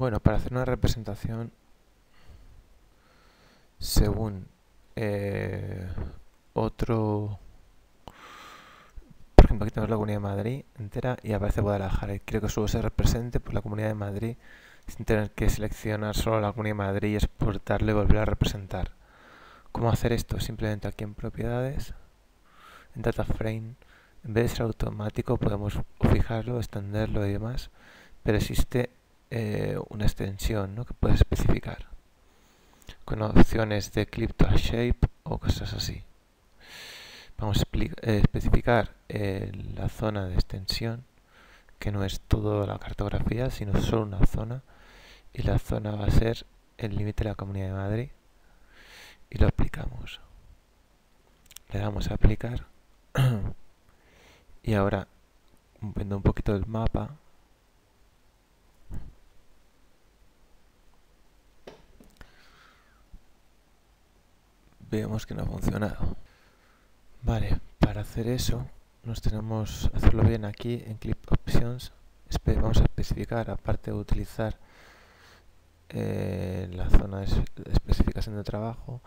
Bueno, para hacer una representación según eh, otro... Por ejemplo, aquí tenemos la Comunidad de Madrid entera y aparece Guadalajara. Y quiero que solo se represente por la Comunidad de Madrid sin tener que seleccionar solo la Comunidad de Madrid y exportarlo y volver a representar. ¿Cómo hacer esto? Simplemente aquí en Propiedades, en Data Frame, en vez de ser automático podemos fijarlo, extenderlo y demás, pero existe eh, una extensión ¿no? que puedes especificar con opciones de clip to shape o cosas así. Vamos a eh, especificar eh, la zona de extensión, que no es toda la cartografía, sino solo una zona, y la zona va a ser el límite de la Comunidad de Madrid, y lo aplicamos. Le damos a aplicar, y ahora, viendo un poquito el mapa, vemos que no ha funcionado. Vale, para hacer eso nos tenemos hacerlo bien aquí en Clip Options. Vamos a especificar, aparte de utilizar eh, la zona de especificación de trabajo,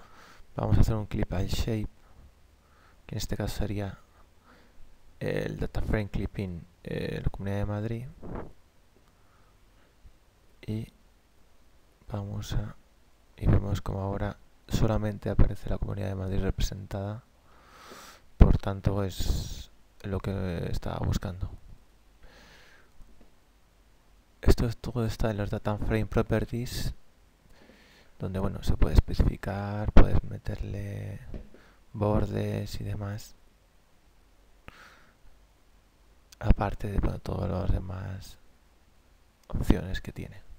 vamos a hacer un clip al shape, que en este caso sería el data frame clipping eh, la Comunidad de Madrid. Y vamos a y vemos como ahora solamente aparece la Comunidad de Madrid representada, por tanto es lo que estaba buscando. Esto es, todo está en los data frame properties, donde bueno se puede especificar, puedes meterle bordes y demás, aparte de todas las demás opciones que tiene.